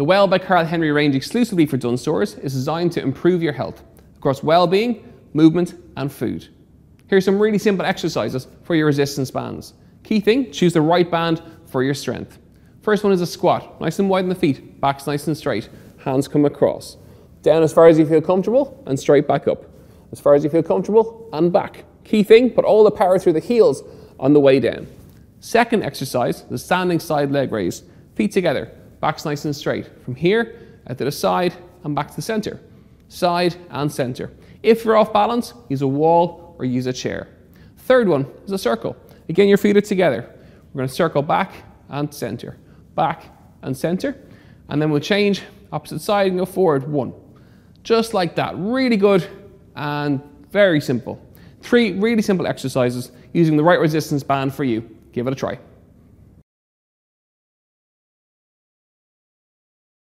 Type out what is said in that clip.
The Well by Karl Henry range exclusively for Stores is designed to improve your health across well-being, movement and food. Here's some really simple exercises for your resistance bands. Key thing, choose the right band for your strength. First one is a squat, nice and wide in the feet, back's nice and straight, hands come across. Down as far as you feel comfortable and straight back up. As far as you feel comfortable and back. Key thing, put all the power through the heels on the way down. Second exercise, the standing side leg raise. Feet together, back's nice and straight. From here, out to the side and back to the center. Side and center. If you're off balance, use a wall or use a chair. Third one is a circle. Again, your feet are together. We're going to circle back and center, back and center. And then we'll change opposite side and go forward one. Just like that. Really good and very simple. Three really simple exercises using the right resistance band for you. Give it a try.